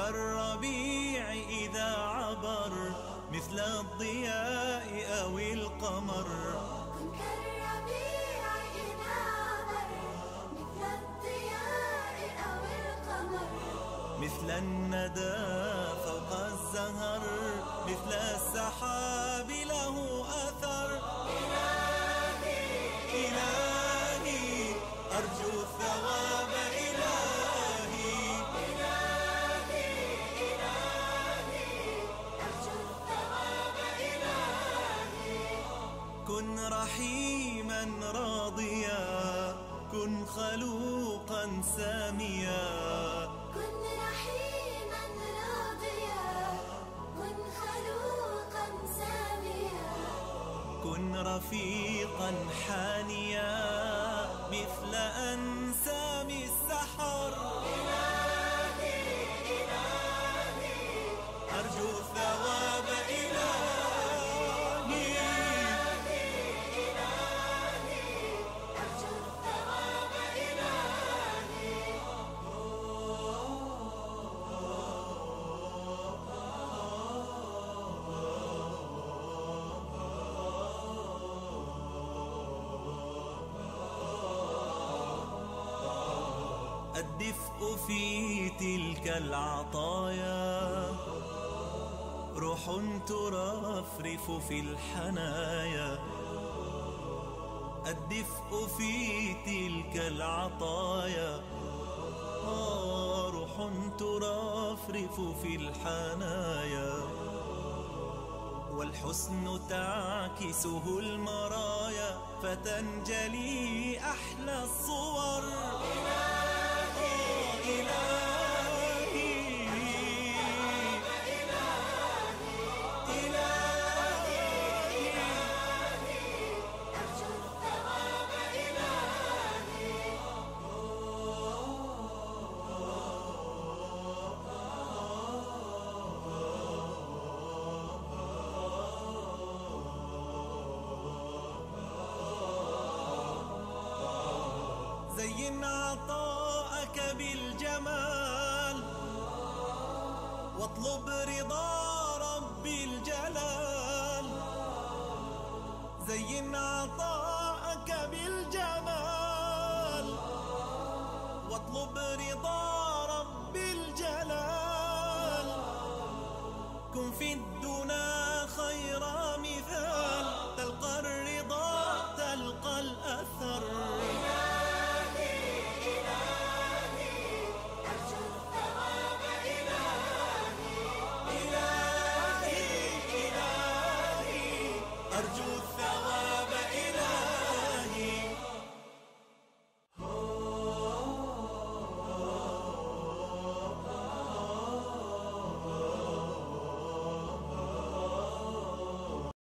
كالربيع إذا عبر مثل الضياء أو القمر. كن كالربيع إذا عبر مثل الضياء أو القمر. مثل الندى فوق الزهر مثل السحاب له كن رحيما راضيا كن خلوقا ساميا. كن رحيما راضيا كن خلوقا ساميا. كن رفيقا حانيا. في تلك العطايا. روح ترفرف في الحنايا. الدفء في تلك العطايا. آه، روح ترفرف في الحنايا. والحسن تعكسه المرايا. فتنجلي أحلى الصور. زين عطاءك واطلب رضا ربي الجلال. زين عطاءك بالجمال. واطلب رضا ربي الجلال. كن في الدنا خير مثال. تلقى الرضا تلقى الأثر.